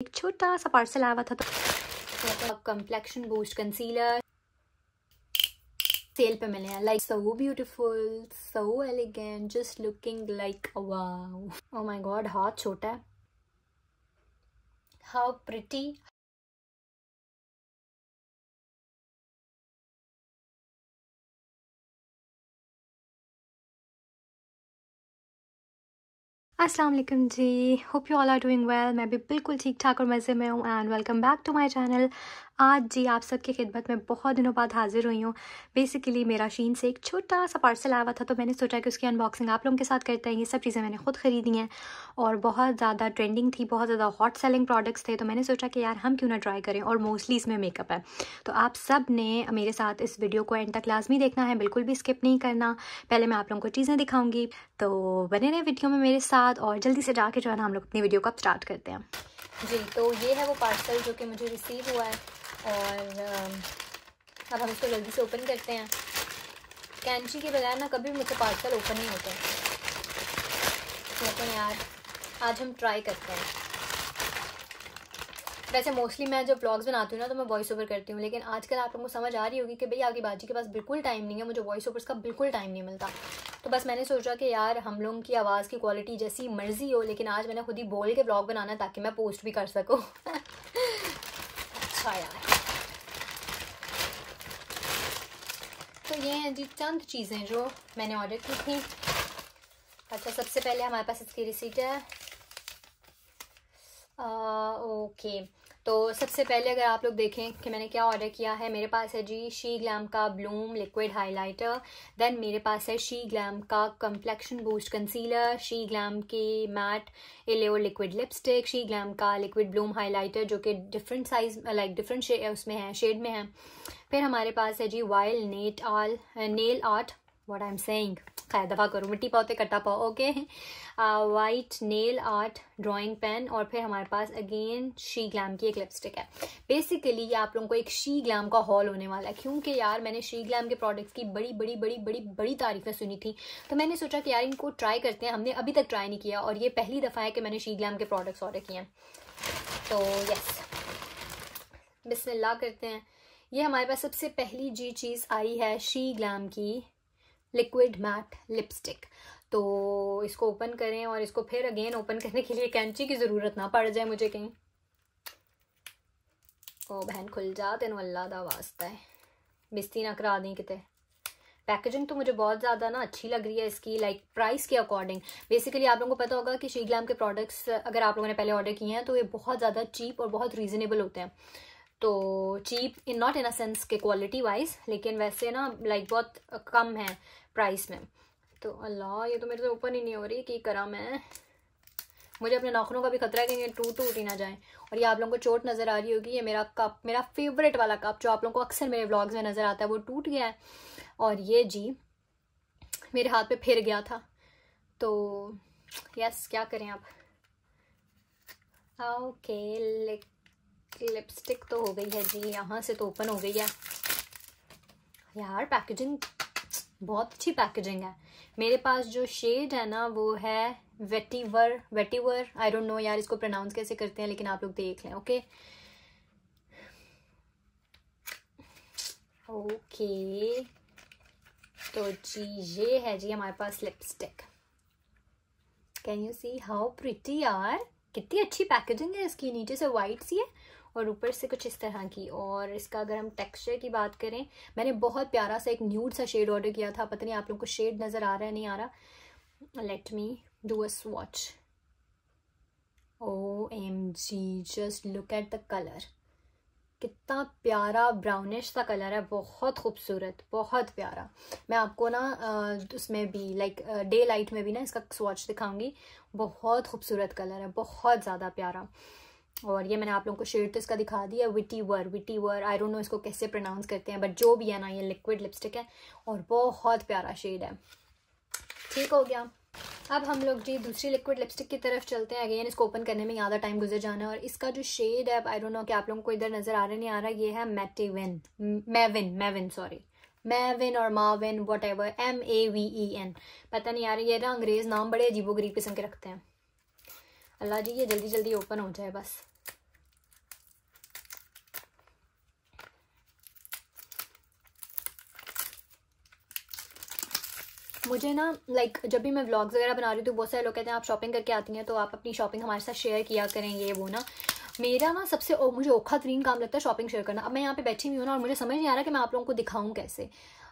एक छोटा सा पार्सल आया था तो कम्प्लेक्शन बूस्ट कंसीलर सेल पे मिले हैं। Like so beautiful so elegant just looking like wow my god हाथ छोटा है। हाउ प्रिटी अस्सलाम वालेकुम जी। Hope you all are doing well मैं भी बिल्कुल ठीक ठाक और मज़े में हूँ and welcome back to my channel आज जी आप सबकी खिदमत में बहुत दिनों बाद हाजिर हुई हूँ। बेसिकली मेरा शीन से एक छोटा सा पार्सल आया हुआ था तो मैंने सोचा कि उसकी अनबॉक्सिंग आप लोगों के साथ करते हैं। ये सब चीज़ें मैंने खुद ख़रीदी हैं और बहुत ज़्यादा ट्रेंडिंग थी, बहुत ज़्यादा हॉट सेलिंग प्रोडक्ट्स थे तो मैंने सोचा कि यार हम क्यों ना ट्राई करें और मोस्टली इसमें मेकअप है। तो आप सबने मेरे साथ इस वीडियो को एंड तक लाजमी देखना है, बिल्कुल भी स्किप नहीं करना। पहले मैं आप लोगों को चीज़ें दिखाऊँगी। तो बने रहे वीडियो में मेरे साथ। और जल्दी से जाके जो है ना हम लोग अपनी वीडियो को स्टार्ट करते हैं। जी तो ये है वो पार्सल जो कि मुझे रिसीव हुआ है और अब हम इसको जल्दी से ओपन करते हैं। कैंची के बगैर ना कभी मुझसे पार्सल ओपन नहीं होते। लेकिन यार, आज हम ट्राई करते हैं। वैसे मोस्टली मैं जब ब्लॉग्स बनाती हूँ ना तो मैं वॉइस ओवर करती हूँ, लेकिन आजकल आप लोगों को समझ आ रही होगी कि भाई आगे बाजी के पास बिल्कुल टाइम नहीं है, मुझे वॉइस ओवर्स का बिल्कुल टाइम नहीं मिलता। तो बस मैंने सोचा कि यार हम लोगों की आवाज़ की क्वालिटी जैसी मर्ज़ी हो लेकिन आज मैंने खुद ही बोल के ब्लॉग बनाना ताकि मैं पोस्ट भी कर सकूँ। अच्छा यार। तो ये हैं जी चंद चीज़ें जो मैंने ऑर्डर की थी। अच्छा सबसे पहले हमारे पास इसकी रिसीट है। आ, ओके तो सबसे पहले अगर आप लोग देखें कि मैंने क्या ऑर्डर किया है, मेरे पास है जी शी ग्लैम का ब्लूम लिक्विड हाइलाइटर देन मेरे पास है शी ग्लैम का complexion boost concealer Sheglam की matte एलेओ liquid lipstick Sheglam का लिक्विड ब्लूम हाइलाइटर जो कि डिफरेंट साइज़ लाइक डिफरेंट उसमें है शेड में है। फिर हमारे पास है जी wild net all nail art what I am saying खैर, दफ़ा करो। मिट्टी पाओ तो कट्टा पाओ okay white nail art drawing pen और फिर हमारे पास अगेन शी ग्लैम की एक लिपस्टिक है। बेसिकली ये आप लोगों को एक शी ग्लैम का हॉल होने वाला है, क्योंकि यार मैंने शी ग्लैम के प्रोडक्ट्स की बड़ी बड़ी बड़ी बड़ी बड़ी तारीफें सुनी थी। तो मैंने सोचा कि यार इनको ट्राई करते हैं। हमने अभी तक ट्राई नहीं किया, और ये पहली दफ़ा है कि मैंने शी ग्लैम के प्रोडक्ट्स ऑर्डर किए हैं। तो यस बिस्मिल्लाह करते हैं। ये हमारे पास सबसे पहली जी चीज़ आई है शी ग्लैम की। Liquid matte lipstick. तो इसको ओपन करें और इसको फिर अगेन ओपन करने के लिए कैंची की ज़रूरत ना पड़ जाए मुझे कहीं। ओ बहन, खुल जा, तेन अल्लाह का वास्ता है। बिस्ती ना करा दी कितने पैकेजिंग तो मुझे बहुत ज़्यादा ना अच्छी लग रही है इसकी लाइक प्राइस के अकॉर्डिंग बेसिकली आप लोगों को पता होगा कि शी ग्लैम के प्रोडक्ट्स अगर आप लोगों ने पहले ऑर्डर किए हैं तो ये बहुत ज़्यादा चीप और बहुत रीज़नेबल होते हैं। तो cheap in not in a sense के क्वालिटी वाइज लेकिन वैसे ना लाइक बहुत कम है प्राइस में। तो अल्लाह, ये तो मेरे से ओपन ही नहीं हो रही कि करा मैं। मुझे अपने नाखूनों का भी खतरा है कि ये टूट टूट ही ना जाए। और ये आप लोगों को चोट नज़र आ रही होगी, ये मेरा कप, मेरा फेवरेट वाला कप, जो आप लोगों को अक्सर मेरे ब्लॉग्स में नज़र आता है, वो टूट गया है। और ये जी, मेरे हाथ पे फिर गया था। तो यस क्या करें आप? ओके लिपस्टिक तो हो गई है जी, यहाँ से तो ओपन हो गई है। यार पैकेजिंग बहुत अच्छी पैकेजिंग है। मेरे पास जो शेड है ना, वो है vetiver vetiver I don't know यार इसको प्रोनाउंस कैसे करते हैं, लेकिन आप लोग देख लें ओके ओके तो जी, ये है जी हमारे पास lipstick can you see how pretty यार? कितनी अच्छी पैकेजिंग है इसकी, नीचे से वाइट सी है। और ऊपर से कुछ इस तरह की। और इसका अगर हम टेक्सचर की बात करें, मैंने बहुत प्यारा सा एक न्यूड सा शेड ऑर्डर किया था। पता नहीं आप लोग को शेड नज़र आ रहा है, नहीं आ रहा? Let me do a swatch O M G just look at the colour कितना प्यारा ब्राउनिश सा कलर है, बहुत खूबसूरत, बहुत प्यारा। मैं आपको ना उसमें भी लाइक डे लाइट में भी ना इसका स्वॉच दिखाऊँगी। बहुत खूबसूरत कलर है, बहुत ज़्यादा प्यारा। और ये मैंने आप लोगों को शेड तो इसका दिखा दिया विटी वर विटी वर आई डोंट नो इसको कैसे प्रोनाउंस करते हैं बट जो भी है ना ये लिक्विड लिपस्टिक है और बहुत प्यारा शेड है। ठीक हो गया। अब हम लोग जी दूसरी लिक्विड लिपस्टिक की तरफ़ चलते हैं। अगेन इसको ओपन करने में ज़्यादा टाइम गुजर जाना है और इसका जो शेड है आई डोंट नो कि आप लोगों को इधर नज़र आ रहा नहीं आ रहा, ये है मेटिविन मैविन मैविन सॉरी मैविन और Maven whatever M A V E N पता नहीं आ यार, ये ना अंग्रेज़ नाम बड़े अजीबो गरीब किस्म के रखते हैं। अल्लाह जी ये जल्दी जल्दी ओपन हो जाए बस। मुझे ना लाइक जब भी मैं व्लॉग्स वगैरह बना रही हूँ तो बहुत सारे लोग कहते हैं आप शॉपिंग करके आती हैं तो आप अपनी शॉपिंग हमारे साथ शेयर किया करें ये वो ना। मेरा ना सबसे ओ, मुझे औखा तरीन काम लगता है शॉपिंग शेयर करना। अब मैं यहाँ पे बैठी हुई हूँ ना और मुझे समझ नहीं आ रहा कि मैं आप लोगों को दिखाऊँ कैसे।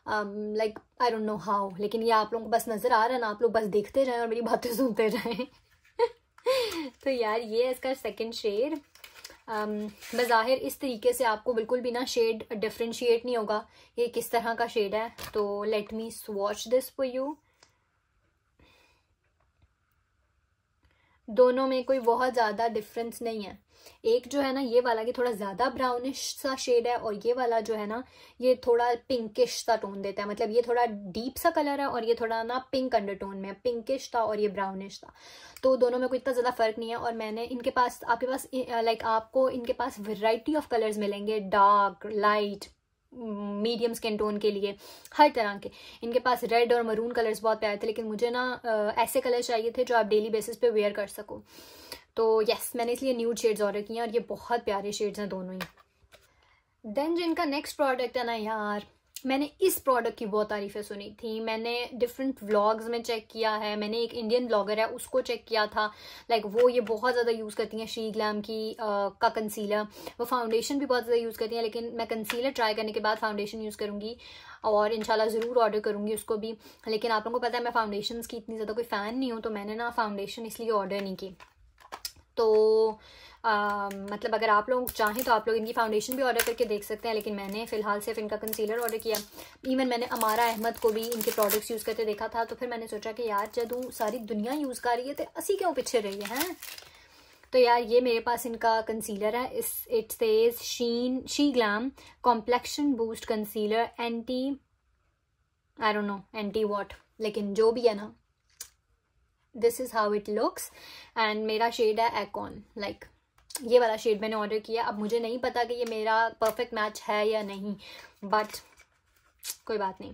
Like I don't know how लेकिन ये आप लोगों को बस नज़र आ रहा है ना आप लोग बस देखते रहें और मेरी बातें सुनते रहें। तो यार, ये है इसका सेकेंड शेड बज़ाहिर इस तरीके से आपको बिल्कुल भी ना शेड डिफ्रेंशिएट नहीं होगा ये किस तरह का शेड है। तो let me swatch this for you दोनों में कोई बहुत ज़्यादा डिफरेंस नहीं है। एक जो है ना, ये वाला कि थोड़ा ज़्यादा ब्राउनिश सा शेड है और ये वाला जो है ना, ये थोड़ा पिंकिश सा टोन देता है। मतलब ये थोड़ा डीप सा कलर है और ये थोड़ा ना पिंक अंडरटोन में पिंकिश था और ये ब्राउनिश था। तो दोनों में कोई इतना ज़्यादा फ़र्क नहीं है और मैंने इनके पास, आपके पास लाइक आपको इनके पास वेराइटी ऑफ़ कलर्स मिलेंगे। Dark light medium skin tone के लिए, हर तरह के। इनके पास रेड और मरून कलर्स बहुत प्यारे थे, लेकिन मुझे ना ऐसे कलर चाहिए थे जो आप डेली बेसिस पे वेयर कर सको। तो यस मैंने इसलिए न्यूड शेड्स ऑर्डर किए हैं और ये बहुत प्यारे शेड्स हैं दोनों ही। देन जो इनका नेक्स्ट प्रोडक्ट है ना यार मैंने इस प्रोडक्ट की बहुत तारीफें सुनी थी। मैंने डिफरेंट व्लॉग्स में चेक किया है मैंने एक इंडियन ब्लॉगर है उसको चेक किया था। लाइक like, वो ये बहुत ज़्यादा यूज़ करती हैं शी ग्लैम की आ, का कंसीलर वो फाउंडेशन भी बहुत ज़्यादा यूज़ करती हैं लेकिन मैं कंसीलर ट्राई करने के बाद फाउंडेशन यूज़ करूँगी और इंशाल्लाह ज़रूर ऑर्डर करूँगी उसको भी। लेकिन आप लोगों को पता है मैं फाउंडेशन की इतनी ज़्यादा कोई फ़ैन नहीं हूँ तो मैंने ना फाउंडेशन इसलिए ऑर्डर नहीं की। तो मतलब अगर आप लोग चाहें तो आप लोग इनकी फाउंडेशन भी ऑर्डर करके देख सकते हैं, लेकिन मैंने फ़िलहाल सिर्फ़ इनका कंसीलर ऑर्डर किया। इवन मैंने अमारा अहमद को भी इनके प्रोडक्ट्स यूज़ करते देखा था तो फिर मैंने सोचा कि यार जदू सारी दुनिया यूज़ कर रही है तो असी क्यों पीछे रही है, हैं? तो यार ये मेरे पास इनका कंसीलर है। इस it says sheen Sheglam complexion boost concealer anti I don't know anti what लेकिन जो भी है ना this is how it looks and मेरा शेड है एकॉन लाइक like, ये वाला शेड मैंने ऑर्डर किया। अब मुझे नहीं पता कि ये मेरा परफेक्ट मैच है या नहीं। बट कोई बात नहीं।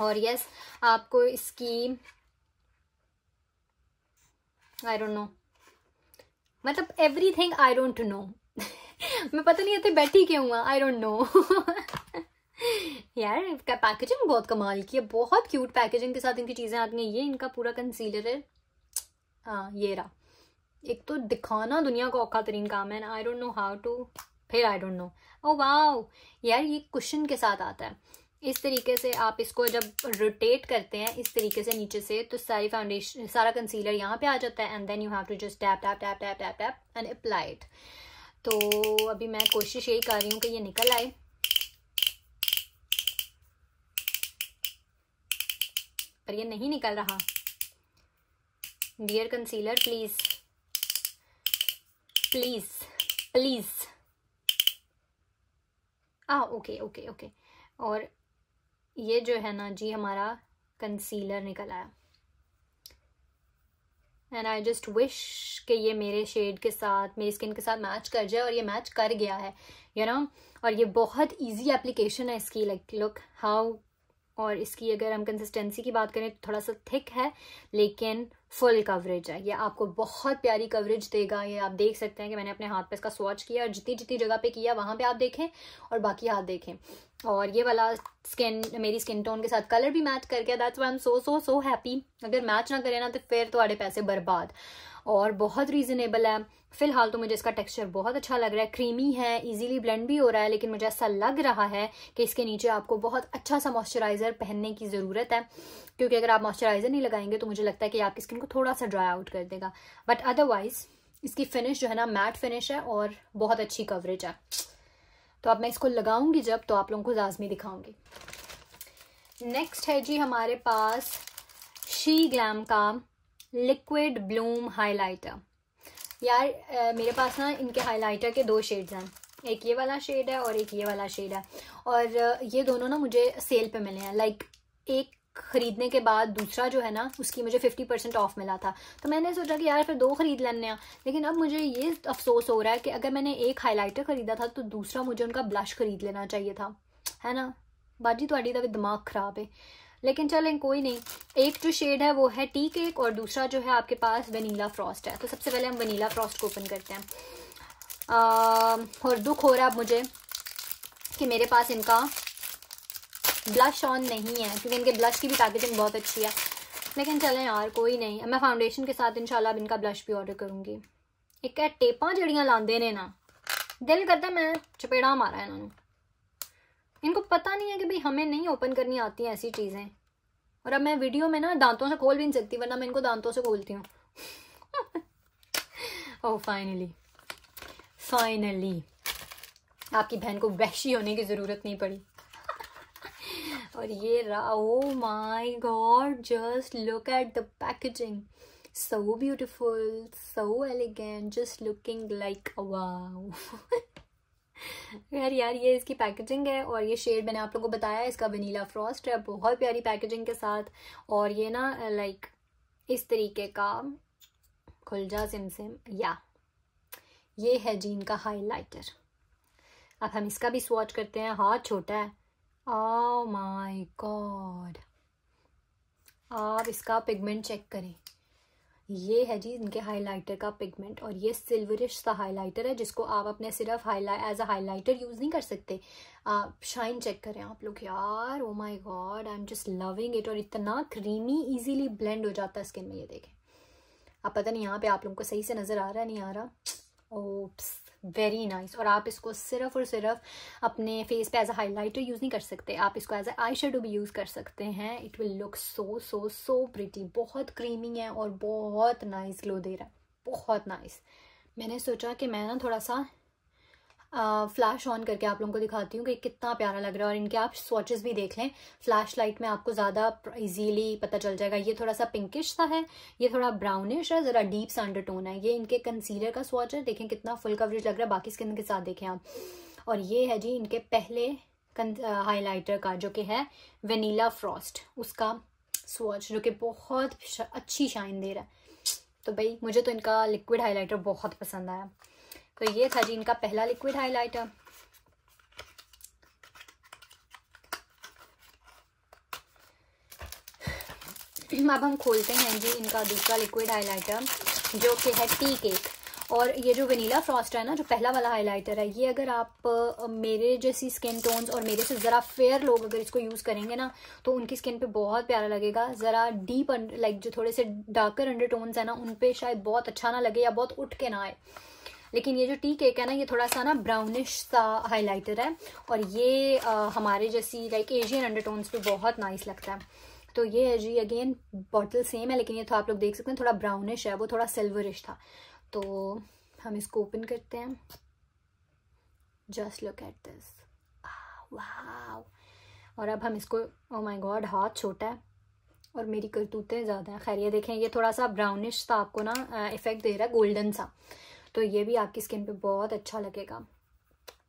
और यस yes, आपको इसकी आई डोंट नो मतलब everything I don't know मैं पता नहीं इतने बैठी क्यों हुआ? आई डोंट नो यार इसका पैकेजिंग बहुत कमाल की है, बहुत क्यूट पैकेजिंग के साथ इनकी चीज़ें आती हैं। ये इनका पूरा कंसीलर है। हाँ ये रहा। एक तो दिखाना दुनिया का औखा तरीन काम है I don't know how to फिर I don't know oh wow यार, ये क्वेश्चन के साथ आता है। इस तरीके से आप इसको जब रोटेट करते हैं, इस तरीके से नीचे से तो सारी फाउंडेशन सारा कंसीलर यहाँ पे आ जाता है and then you have to just tap tap tap tap tap tap and apply it तो अभी मैं कोशिश यही कर रही हूँ कि ये निकल आए। पर ये नहीं निकल रहा। Dear concealer please please please uh okay okay okay और ये जो है ना जी, हमारा कंसीलर निकल आया। एंड आई जस्ट विश कि ये मेरे शेड के साथ, मेरी स्किन के साथ मैच कर जाए और ये मैच कर गया है यू you नो know? और ये बहुत इजी एप्लीकेशन है इसकी लाइक लुक हाउ और इसकी अगर हम कंसिस्टेंसी की बात करें तो थोड़ा सा थिक है, लेकिन फुल कवरेज है। ये आपको बहुत प्यारी कवरेज देगा। ये आप देख सकते हैं कि मैंने अपने हाथ पे इसका स्वॉच किया और जितनी जितनी जगह पे किया, वहाँ पे आप देखें और बाकी हाथ देखें। और ये वाला स्किन मेरी स्किन टोन के साथ कलर भी मैच कर गया that's why am so so so happy अगर मैच ना करें ना तो फिर तो पैसे बर्बाद। और बहुत रीज़नेबल है। फ़िलहाल तो मुझे इसका टेक्सचर बहुत अच्छा लग रहा है। क्रीमी है इजीली ब्लेंड भी हो रहा है, लेकिन मुझे ऐसा लग रहा है कि इसके नीचे आपको बहुत अच्छा सा मॉइस्चराइज़र पहनने की ज़रूरत है। क्योंकि अगर आप मॉइस्चराइज़र नहीं लगाएँगे तो मुझे लगता है कि आपकी स्किन को थोड़ा सा ड्राई आउट कर देगा। बट अदरवाइज़ इसकी फिनिश जो है ना मैट फिनिश है और बहुत अच्छी कवरेज है। तो अब मैं इसको लगाऊँगी जब तो आप लोगों को लाजमी दिखाऊँगी। नेक्स्ट है जी हमारे पास शी ग्लैम का लिक्विड ब्लूम हाइलाइटर। यार आ, मेरे पास ना इनके हाइलाइटर के दो शेड्स हैं। एक ये वाला शेड है और एक ये वाला शेड है। और ये दोनों ना मुझे सेल पे मिले हैं। लाइक एक खरीदने के बाद दूसरा जो है ना उसकी मुझे फिफ्टी परसेंट ऑफ़ मिला था। तो मैंने सोचा कि यार फिर दो खरीद लेने हैं। लेकिन अब मुझे ये अफसोस हो रहा है कि अगर मैंने एक हाईलाइटर खरीदा था तो दूसरा मुझे उनका ब्लश खरीद लेना चाहिए था। है ना? बाजी थोड़ी का भी दिमाग ख़राब है। लेकिन चलें कोई नहीं। एक जो शेड है वो है टी केक और दूसरा जो है आपके पास वनीला फ्रॉस्ट है। तो सबसे पहले हम वनीला फ्रॉस्ट को ओपन करते हैं। आ, और दुख हो रहा है अब मुझे कि मेरे पास इनका ब्लश ऑन नहीं है क्योंकि इनके ब्लश की भी पैकेजिंग बहुत अच्छी है। लेकिन चलें यार कोई नहीं। मैं फाउंडेशन के साथ इंशाल्लाह इनका ब्लश भी ऑर्डर करूँगी। एक है टेपा जड़ियाँ लाते ने ना। दिल करता मैं चपेड़ा मारा इन्होंने। इनको पता नहीं है कि भाई हमें नहीं ओपन करनी आती हैं ऐसी चीज़ें। और अब मैं वीडियो में ना दांतों से खोल भी नहीं सकती, वरना मैं इनको दांतों से खोलती हूँ। ओह फाइनली फाइनली आपकी बहन को वैशी होने की ज़रूरत नहीं पड़ी। और ये रहा ओ my god just look at the packaging so beautiful, so elegant, just looking like, wow. यार यार, ये इसकी पैकेजिंग है और ये शेड मैंने आप लोगों को बताया, इसका वनीला फ्रॉस्ट है, बहुत प्यारी पैकेजिंग के साथ और ये ना लाइक इस तरीके का खुल जा सिम सिम या, ये है जीन का हाइलाइटर अब हम इसका भी स्वॉच करते हैं, हाथ छोटा है। ओ माय गॉड आप इसका पिगमेंट चेक करें। ये है जी इनके हाइलाइटर का पिगमेंट और ये सिल्वरिश सा हाइलाइटर है, जिसको आप अपने सिर्फ़ highlight as a highlighter use नहीं कर सकते। शाइन चेक करें आप लोग यार ओ my god I am just loving it और इतना क्रीमी इजीली ब्लेंड हो जाता है स्किन में, ये देखें। आप पता नहीं यहाँ पे आप लोगों को सही से नज़र आ रहा नहीं आ रहा? ओप्स वेरी नाइस और आप इसको सिर्फ़ और सिर्फ़ अपने फेस पे एज अ हाईलाइटर यूज़ नहीं कर सकते। आप इसको एज अ आई शेडो भी यूज़ कर सकते हैं। It will look so so so pretty बहुत क्रीमी है और बहुत नाइस ग्लो दे रहा है। बहुत नाइस मैंने सोचा कि मैं ना थोड़ा सा फ्लैश ऑन करके आप लोगों को दिखाती हूँ कि कितना प्यारा लग रहा है और इनके आप स्वॉचेस भी देख लें। फ्लैश लाइट में आपको ज़्यादा इजीली पता चल जाएगा। ये थोड़ा सा पिंकिश सा है, ये थोड़ा ब्राउनिश है, ज़रा डीप सा अंडरटोन है। ये इनके कंसीलर का स्वॉच है, देखें कितना फुल कवरेज लग रहा है, बाकी स्किन के साथ देखें आप। और ये है जी इनके पहले हाईलाइटर का, जो कि है वेनीला फ्रॉस्ट उसका स्वॉच जो कि बहुत अच्छी शाइन दे रहा है। तो भाई, मुझे तो इनका लिक्विड हाईलाइटर बहुत पसंद आया। तो ये था जी इनका पहला लिक्विड हाइलाइटर अब हम खोलते हैं जी इनका दूसरा लिक्विड हाइलाइटर जो कि है टी केक और ये जो वनीला फ्रॉस्ट है ना, जो पहला वाला हाइलाइटर है, ये अगर आप मेरे जैसी स्किन टोन्स और मेरे से ज़रा फेयर लोग अगर इसको यूज़ करेंगे ना तो उनकी स्किन पे बहुत प्यारा लगेगा। ज़रा डीप लाइक जो थोड़े से डार्कर अंडर टोन्स है ना, उन पे शायद बहुत अच्छा ना लगे या बहुत उठ के ना आए। लेकिन ये जो टी केक है ना ये थोड़ा सा ना ब्राउनिश सा हाइलाइटर है और ये आ, हमारे जैसी लाइक एशियन अंडरटोन्स पे बहुत नाइस लगता है। तो ये है जी अगेन बॉटल सेम है लेकिन ये तो आप लोग देख सकते हैं थोड़ा ब्राउनिश है वो थोड़ा सिल्वरिश था। तो हम इसको ओपन करते हैं। जस्ट लुक एट दिस वाह और अब हम इसको ओ माय गॉड हाथ छोटा है और मेरी करतूतें ज़्यादा हैं। खैर ये देखें ये थोड़ा सा ब्राउनिश सा आपको ना इफ़ेक्ट दे रहा है गोल्डन सा। तो ये भी आपकी स्किन पे बहुत अच्छा लगेगा।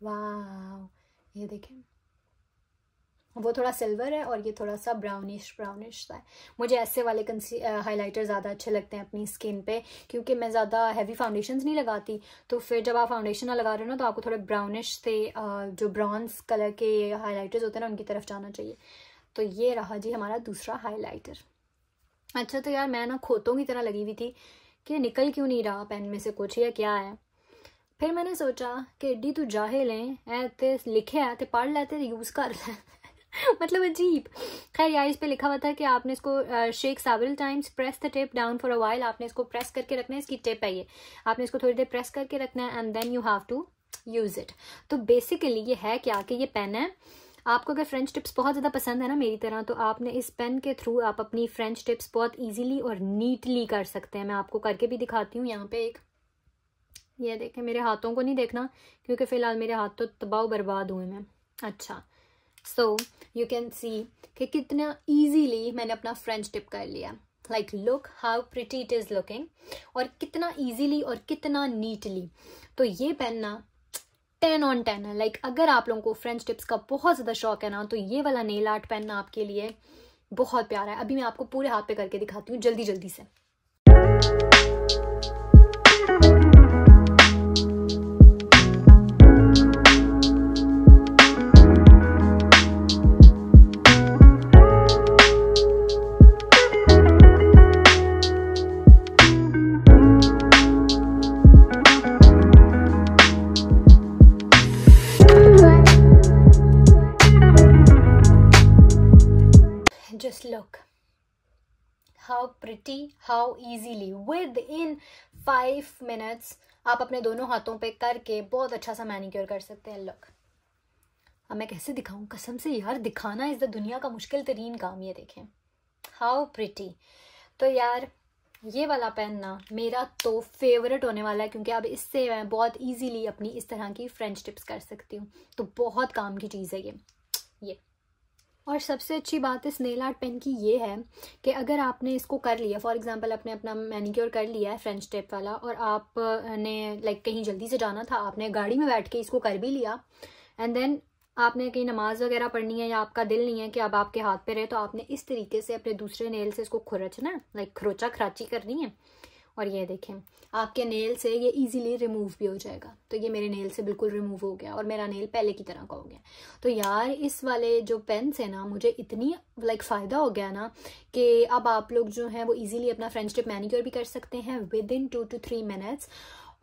वाह ये देखें। वो थोड़ा सिल्वर है और ये थोड़ा सा ब्राउनिश ब्राउनिश सा है। मुझे ऐसे वाले कंसी हाइलाइटर ज़्यादा अच्छे लगते हैं अपनी स्किन पे, क्योंकि मैं ज़्यादा हैवी फाउंडेशन नहीं लगाती। तो फिर जब आप फाउंडेशन ना लगा रहे हो ना तो आपको थोड़े ब्राउनिश से जो ब्राउन्स कलर के हाइलाइटर्स होते हैं ना, उनकी तरफ़ जाना चाहिए। तो ये रहा जी हमारा दूसरा हाईलाइटर अच्छा तो यार मैं ना खोतों की तरह लगी हुई थी। कि निकल क्यों नहीं रहा? पेन में से कुछ या क्या है? फिर मैंने सोचा कि एड्डी तू जाहे लें, ऐ लिखे है तो पढ़ लेते यूज़ कर ले। मतलब अजीब। खैर, यार, इस पे लिखा हुआ था कि आपने इसको shake several times press the tip down for a while आपने इसको प्रेस करके रखना है, इसकी टिप है ये। आपने इसको थोड़ी देर प्रेस करके रखना है and then you have to use it तो बेसिकली ये है क्या कि ये पेन है आपको अगर फ्रेंच टिप्स बहुत ज़्यादा पसंद है ना मेरी तरह तो आपने इस पेन के थ्रू आप अपनी फ्रेंच टिप्स बहुत इजीली और नीटली कर सकते हैं। मैं आपको करके भी दिखाती हूँ यहाँ पे एक। ये देखें, मेरे हाथों को नहीं देखना, क्योंकि फ़िलहाल मेरे हाथ तो तबाह बर्बाद हुए हैं। अच्छा सो यू कैन सी कि कितना ईजीली मैंने अपना फ्रेंच टिप कर लिया। Like look how pretty it is looking और कितना ईजीली और कितना नीटली तो ये पेन ना टेन ऑन टेन है। लाइक अगर आप लोगों को फ्रेंच टिप्स का बहुत ज़्यादा शौक है ना तो ये वाला नेल आर्ट पेन आपके लिए बहुत प्यारा है। अभी मैं आपको पूरे हाथ पे करके दिखाती हूँ जल्दी जल्दी से। विद इन फाइव मिनट्स आप अपने दोनों हाथों पे करके बहुत अच्छा सा मैनिक्योर कर सकते हैं लुक अब मैं कैसे दिखाऊँ? कसम से यार, दिखाना इस द दुनिया का मुश्किल तरीन काम, ये देखें। हाउ प्रिटी तो यार, ये वाला पेन ना मेरा तो फेवरेट होने वाला है, क्योंकि अब इससे मैं बहुत इजीली अपनी इस तरह की फ्रेंच टिप्स कर सकती हूँ। तो बहुत काम की चीज़ है ये। ये। और सबसे अच्छी बात इस नेल आर्ट पेन की ये है कि अगर आपने इसको कर लिया फॉर एग्जांपल आपने अपना मैनिक्योर कर लिया है फ्रेंच टेप वाला, और आपने लाइक कहीं जल्दी से जाना था, आपने गाड़ी में बैठ के इसको कर भी लिया एंड देन आपने कहीं नमाज़ वगैरह पढ़नी है या आपका दिल नहीं है कि अब आपके हाथ पे रहे तो आपने इस तरीके से अपने दूसरे नेल से इसको खुरचना लाइक खरोचा खराची करनी है। और ये देखें, आपके नेल से ये इजीली रिमूव भी हो जाएगा। तो ये मेरे नेल से बिल्कुल रिमूव हो गया और मेरा नेल पहले की तरह का हो गया। तो यार, इस वाले जो पेन से ना, मुझे इतनी लाइक फ़ायदा हो गया ना कि अब आप लोग जो हैं, वो इजीली अपना फ्रेंच टिप मैनिक्योर भी कर सकते हैं within two two three minutes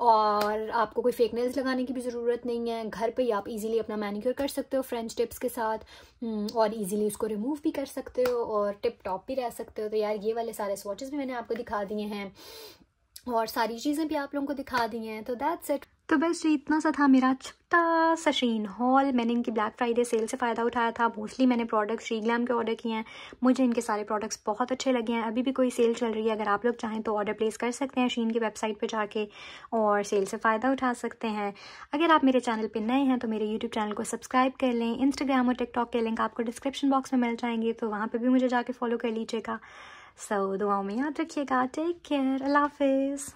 और आपको कोई फेक लगाने की भी ज़रूरत नहीं है। घर पे ही आप इजीली अपना मैनिक्योर कर सकते हो फ्रेंच टिप्स के साथ हम्म, और इजीली उसको रिमूव भी कर सकते हो और टिप टॉप भी रह सकते हो। तो यार ये वाले सारे स्वाचेस भी मैंने आपको दिखा दिए हैं और सारी चीज़ें भी आप लोगों को दिखा दी हैं। तो दैट्स इट तो बस ये इतना सा था मेरा छोटा सा शीन हॉल मैंने इनकी ब्लैक फ्राइडे सेल से फ़ायदा उठाया था। मोस्टली मैंने प्रोडक्ट्स श्री ग्लैम के ऑर्डर किए हैं। मुझे इनके सारे प्रोडक्ट्स बहुत अच्छे लगे हैं। अभी भी कोई सेल चल रही है। अगर आप लोग चाहें तो ऑर्डर प्लेस कर सकते हैं शीन की वेबसाइट पर जाके और सेल से फ़ायदा उठा सकते हैं। अगर आप मेरे चैनल पर नए हैं तो मेरे यूट्यूब चैनल को सब्सक्राइब कर लें। इंस्टाग्राम और टिकटॉक के लिंक आपको डिस्क्रिप्शन बॉक्स में मिल जाएँगे। तो वहाँ पर भी मुझे जाके फॉलो कर लीजिएगा। सो दुआओं में याद रखिएगा। टेक केयर अल्लाह हाफिज़।